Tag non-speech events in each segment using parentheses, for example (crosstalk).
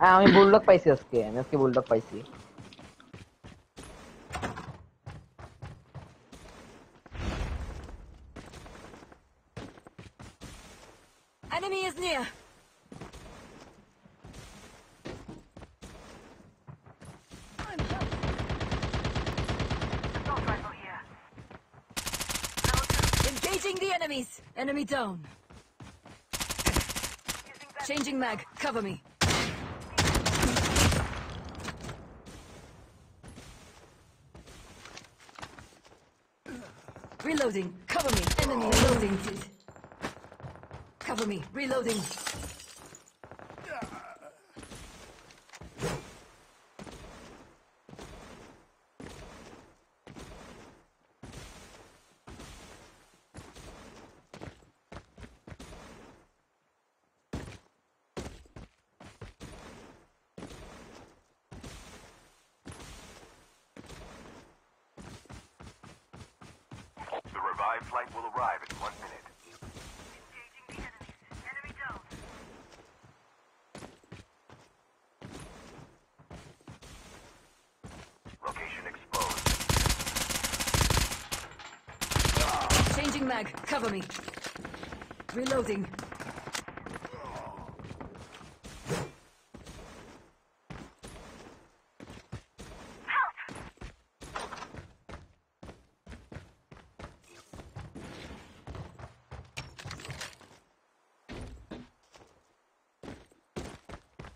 হ্যাঁ আমি বুলডগ পাইছি আজকে আমি আজকে বুলডগ পাইছি Enemy is near. Engaging the enemies. Enemy down. Changing mag. Cover me. Reloading. Cover me. Enemy reloading. Cover me. Reloading. Changing mag. Cover me. Reloading.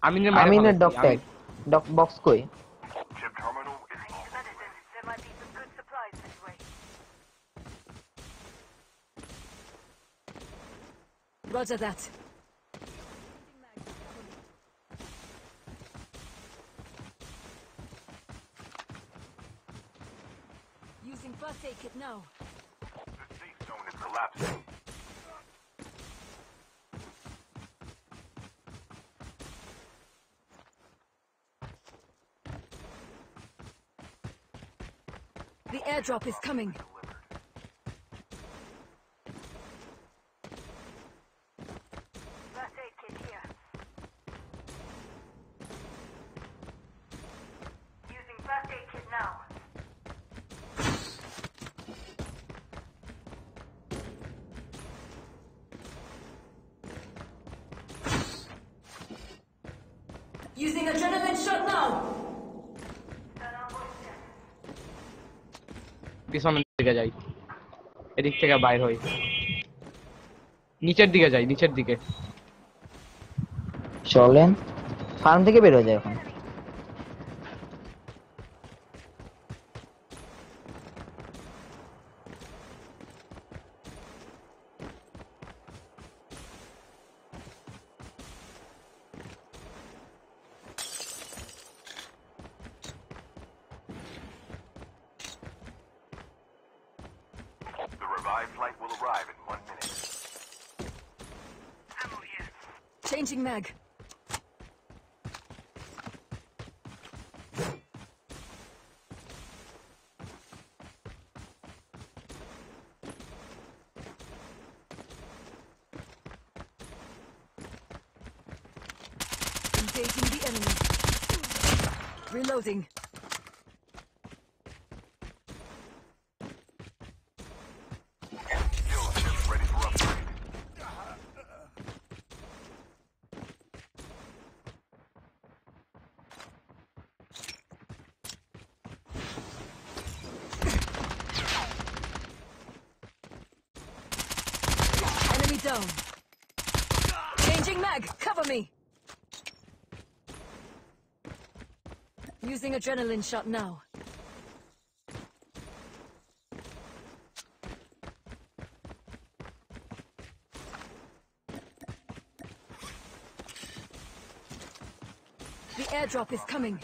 আমিনের আমিনের ডগ ট্যাগ ডগ বক্স কই Roger that. Using first aid kit now. the safe zone is collapsing. The airdrop is coming. Using adrenaline shot now. পিছনের দিকে যাই। এদিক থেকে বাইর হই। নিচের দিকে যাই নিচের দিকে। চলেন ফার্ম থেকে বের হয়ে যায় এখন। Changing mag. Engaging the enemy. Reloading. Kill ship ready for upgrade. Enemy down. Changing mag. Cover me. Using adrenaline shot now. The airdrop is coming.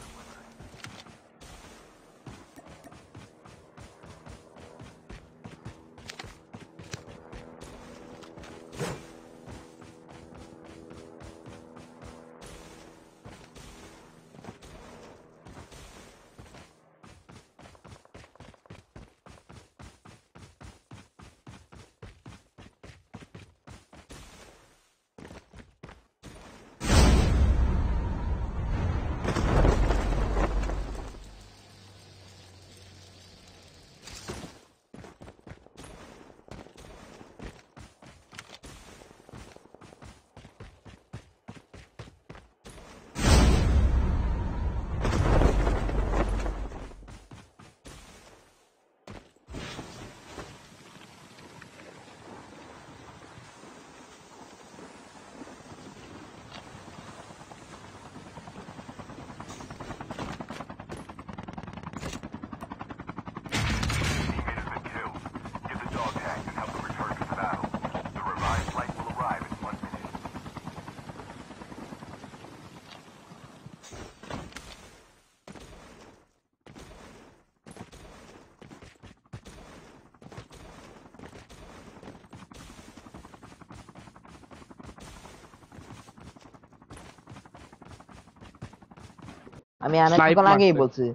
আমি অনেকক্ষণ আগেই বলছি।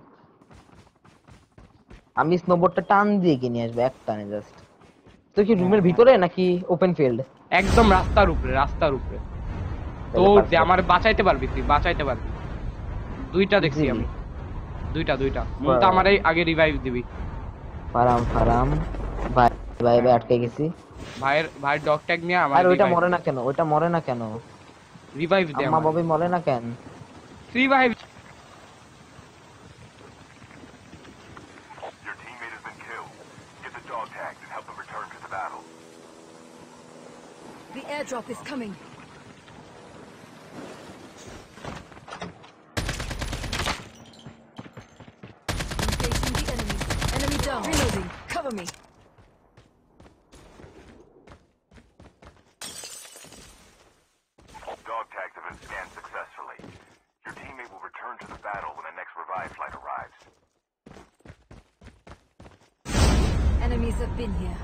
আমি স্নোবোর্ডটা টান দিয়ে কিনে আসব এক টানে জাস্ট তো কি রুমের ভিতরে নাকি ওপেন ফিল্ড একদম রাস্তার উপরে রাস্তার উপরে। তো perfect. আমার বাঁচাইতে পারবি তুই বাঁচাইতে পারবি। দুইটা দেখছি আমি। দুইটা দুইটা। মুন্তা আমার আগে রিভাইভ দিবি। ফারাম ফারাম। ভাই ভাই ভাই আটকে গেছি। ভাইয়ের ভাইয়ের ডগ ট্যাগ নিয়ে আমার আর ওইটা মরে না কেন? ওইটা মরে না কেন? রিভাইভ দে আম্মা ববি মরে না কেন? Revive coming. Engaging the enemies. Enemy down. Reloading. Cover me. Dog tags have been scanned successfully. Your teammate will return to the battle when the next revive flight arrives. Enemies have been here.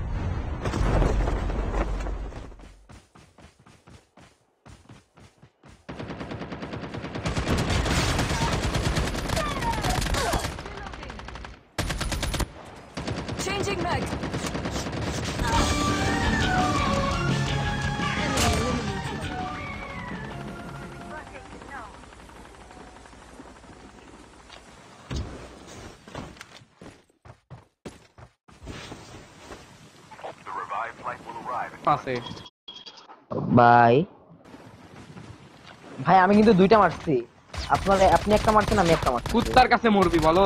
আছে ভাই ভাই আমি কিন্তু দুইটা মারছি। আপনার আপনি একটা মারছেন আমি একটা মারছি। কুত্তার কাছে মরবি বলো.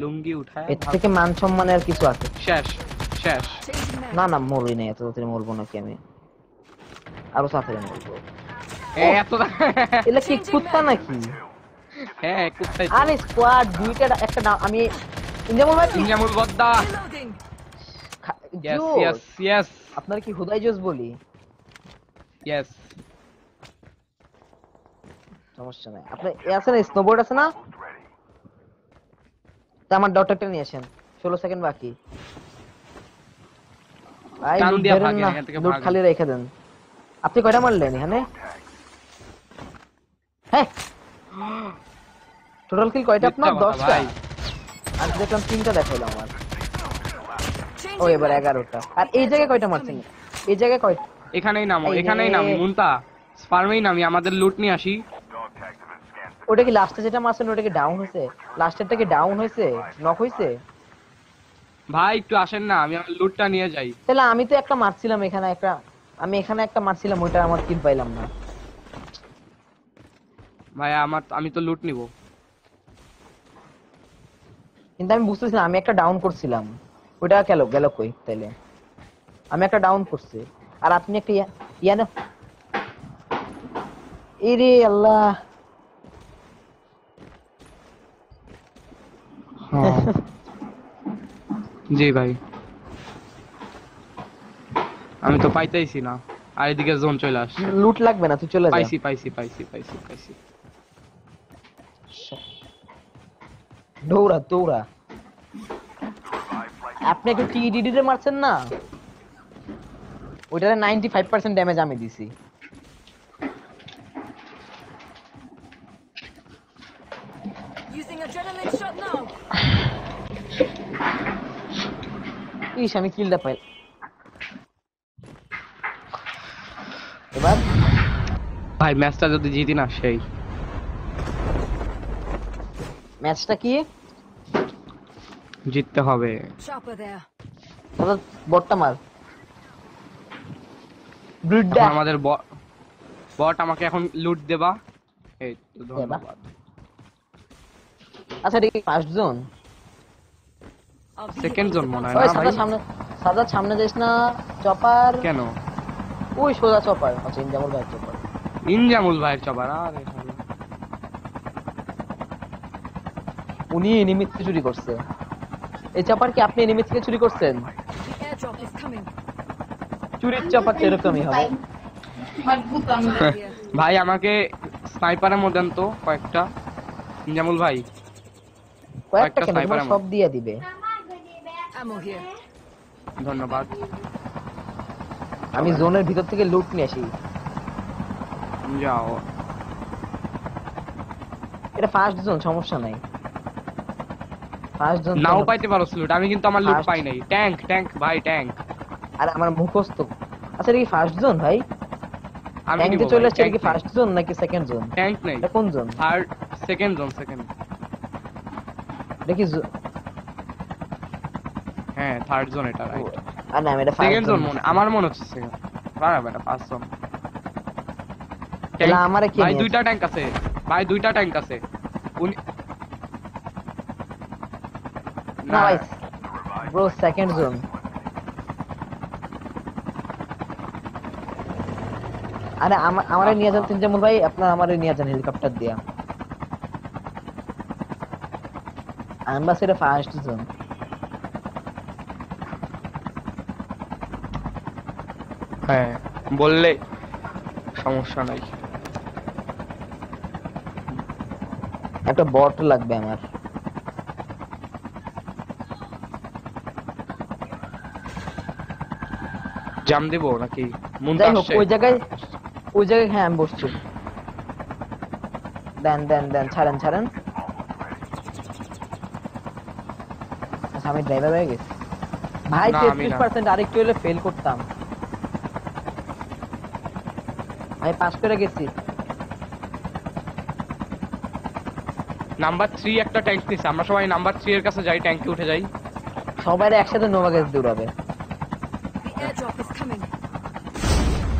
লুঙ্গি উঠায় এর থেকে মান সম্মানের কিছু আছে? শেষ শেষ। না না মরবি না এত তাড়াতাড়ি মরবো নাকি আমি? আরও সাথে মরবো। এ, এত কি কুত্তা নাকি? হ্যাঁ কুত্তাই আরে স্কোয়াড দুইটা একটা আমি যেমন ভাই ইনজামুল বদ্দা। ইয়েস জোস। ইয়েস ইয়েস আপনার কি হুদাই জোস বলি? ইয়েস সমস্যা নাই। আপনার এ আছে না স্নোবোর্ড আছে না? তা আমার ডক্টরটা নিয়ে আসেন। ষোলো সেকেন্ড বাকি। ভাই টান দিয়া ধরেন এখান থেকে লুট খালি রেখে দেন। আপনি কয়টা মারলেন এখানে? হ্যাঁ টোটাল কিল কয়টা আপনার? মিথ্যা কথা, দশটা? ভাই। আমি দেখলাম তিনটা দেখাইলাম আমার। ও এবার. এগারোটা। আর এই জায়গায় কয়টা মারছেন? এই জায়গায় কয়টা? এখানেই নামো এখানেই। নামি মুন্তা স্পার্মেই নামি আমাদের লুট নিয়ে আসি। ওটা কি লাস্টে যেটা মারছেন ওটা কি ডাউন হয়েছে? লাস্টেরটা কি ডাউন হয়েছে? নক হয়েছে? ভাই একটু আসেন না আমি আমার লুটটা নিয়ে যাই। তাহলে আমি তো একটা মারছিলাম এখানে একটা আমি এখানে একটা মারছিলাম ওইটা আমার কিল পাইলাম না। ভাই আমার আমি তো লুট নিব। কিন্তু আমি বুঝতেছিলাম আমি একটা ডাউন করছিলাম। ওইটা গেল গেল কই? তাইলে। আমি একটা ডাউন করছি। আর আপনি একটা ইয়া- ইয়া না এরে আল্লাহ। জি ভাই। আমি তো পাইতেইছি না। আর এদিকে জোন চলে আসছে। লুট লাগবে না তুই চলে যা। পাইছি পাইছি পাইছি পাইছি পাইছি। দৌড়া দৌড়া। revive flight. আপনি একটু টিডিডি রে মারছেন না? ওইটারে 95% ড্যামেজ আমি দিছি. ইস আমি কিলটা পাই এবার ভাই ম্যাচটা যদি জিতি না সেই। ম্যাচটা কি? জিততে হবে। বটটা মার। ব্রিডটা আমাদের বট আমাকে এখন লুট দেবা। এই তো ধন্যবাদ। আচ্ছা ঠিক ফার্স্ট জোন the zone মনে হয় না ভাই? সাদা সামনে সাদা সামনে যাইস না চপার কেন? ওই সোজা চপার আচ্ছা ইনজামুল ভাই চপার ইনজামুল ভাইয়ের চবার আরে। উনি এনিমি চুরি করছে। এই চপার কি আপনি এনিমি থেকে চুরি করছেন. চুরির চপার এরকমই হবে? (laughs) ভাই আমাকে স্নাইপারের মধ্যে তো কয়েকটা। ইনজামুল ভাই কয়েকটা এমন। সব দিয়ে দিবে। ধন্যবাদ। আমি জোনের ভিতর থেকে লুট নিয়ে আসি। যাও। এটা ফার্স্ট জোন সমস্যা নাই। নাও পাইতে পারো লুট আমি কিন্তু আমার লুট পাই নাই। ট্যাঙ্ক ট্যাঙ্ক ভাই ট্যাঙ্ক আর আমার মুখস্থ। আচ্ছা এটা কি ফার্স্ট জোন ভাই? আমি ট্যাঙ্কে চলে আসছে এটা কি ফার্স্ট জোন নাকি সেকেন্ড জোন? ট্যাঙ্ক নেই। এটা কোন zone? Third second zone second এটা জো- হ্যাঁ থার্ড জোন এটা রাইট আর না আমি এটা সেকেন্ড জোন মনে আমার মনে হচ্ছে সেকেন্ড না না ফার্স্ট জোন। তাহলে আমারে কে ভাই দুইটা ট্যাঙ্ক আছে। ভাই দুইটা ট্যাঙ্ক আছে। উনি revived ব্রো সেকেন্ড জোন আরে আমারে নিয়ে যান তিন যেমন ভাই আপনার আমারে নিয়ে যান হেলিকপ্টার দিয়া। আমরা সেটা ফার্স্ট জোন হ্যাঁ বললে সমস্যা নাই। একটা বট লাগবে আমার। জাম দিব নাকি? যাই হোক ওই জায়গায় ওই জায়গায় হ্যাঁ আমি বসছি। দেন দেন দেন ছাড়েন ছাড়েন। আচ্ছা আমি ড্রাইভার হয়ে গেছি। ভাই তেত্রিশ। পার্সেন্ট আরেকটু হলে ফেল করতাম। ভাই পাস করে গেছি। নাম্বার থ্রি একটা ট্যাঙ্ক নিছে। আমরা সবাই নাম্বার থ্রি এর কাছে যাই ট্যাঙ্কে উঠে যাই। সবাই একসাথে নোভা গ্যাস দৌড়াবে।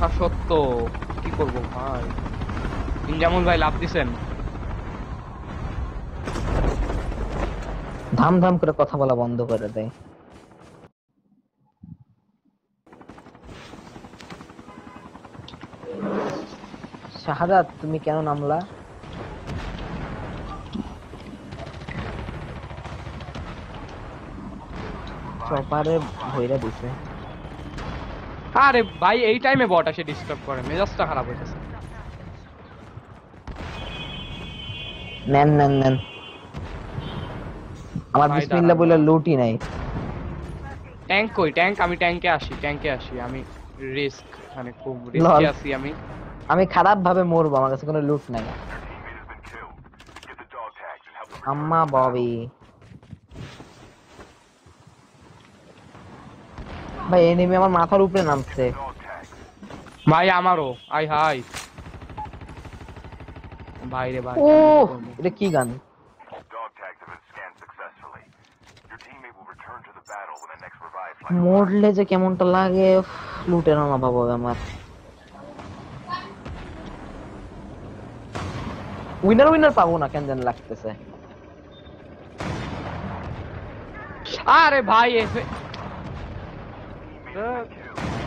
আর সত্য? কি করব ভাই? ইনজামুল ভাই লাভ দিছেন। ধাম ধাম করে কথা বলা বন্ধ করে দেয়। শাহাদাত, তুমি কেন নামলা? চপারে ভইরা দিছে। আরে ভাই এই টাইমে বট আসে ডিস্টার্ব করে। মেজাজটা খারাপ হইতেছে। নেন নেন নেন। আমার বিসমিল্লাহ বলে লুটই নাই। ট্যাঙ্ক কই? ট্যাঙ্ক আমি ট্যাঙ্কে আসি ট্যাঙ্কে আসি। আমি রিস্ক মানে খুব রিস্কে। আছি আমি। আমি খারাপ ভাবে মরবো আমার কাছে কোনো লুট নাই। আম্মা teammate ভাই এনিমি আমার মাথার উপরে নামছে। ভাই আমারও। আই হাই। ভাই রে ভাই। ও এটা কি গান? মরলে যে কেমনটা লাগে লুটে না বাবু আমার। উইনার উইনার পাবো না কেন জানি লাগতেছে। আরে ভাই এসে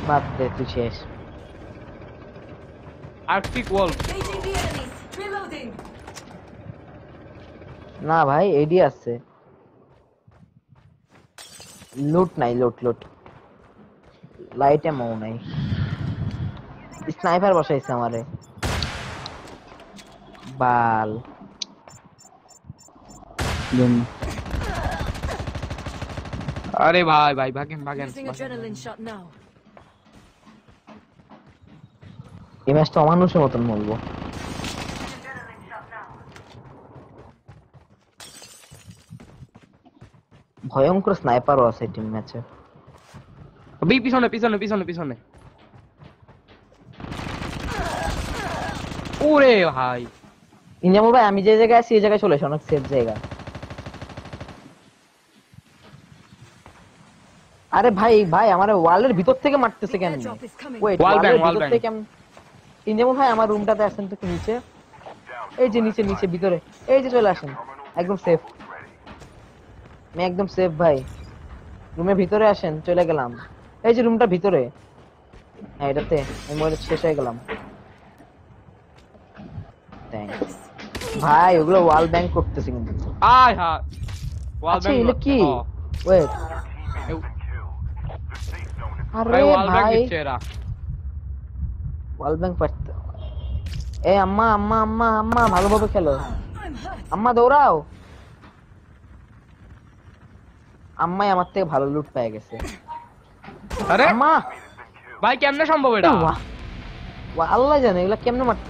বাদ দে তুই শেষ। Arctic wall. না ভাই এডি আছে। লুট নাই লুট লুট লাইট এমও নাই। স্নাইপার বসাইছে আমারে। বাল। আরে ভাই ভাই ভাগেন ভাগেন. এই ম্যাচটা অমানুষের মতন now. ভয়ঙ্কর স্নাইপারও আছে টিম ম্যাচে। বি পিছনে পিছনে পিছনে পিছনে। ওরে ভাই। ইনজামুল ভাই আমি যে জায়গায় আছি এই জায়গায় চলে এসো অনেক সেফ জায়গা। আরে ভাই ভাই আমার ওয়ালের ভিতর থেকে মারতেছে কেন? ওয়েট ওয়ালের ভিতর থেকে ইনজামুল ভাই আমার রুমটাতে আসেন তো নিচে। এই যে নিচে নিচে ভিতরে। এই যে চলে আসেন। একদম সেফ আমি একদম সেফ ভাই। রুমের ভিতরে আসেন চলে গেলাম। এই যে রুমটা ভিতরে। হ্যাঁ এটাতে। আমি মরে শেষ হয়ে গেলাম. ভাই ওগুলো ওয়াল ব্যাংক করতেছে কিন্তু। আয় হা ওয়াল এগুলো কি? ওয়েট আরে ভাই ওয়াল ব্যাংক পারতে এ আম্মা আম্মা আম্মা আম্মা ভালোভাবে খেলো. আম্মা দৌড়াও। আম্মাই আমার থেকে ভালো লুট পেয়ে গেছে। আরে আম্মা। ভাই কেমনে সম্ভব এটা? আল্লাহ জানে এগুলা কেমনে মারতে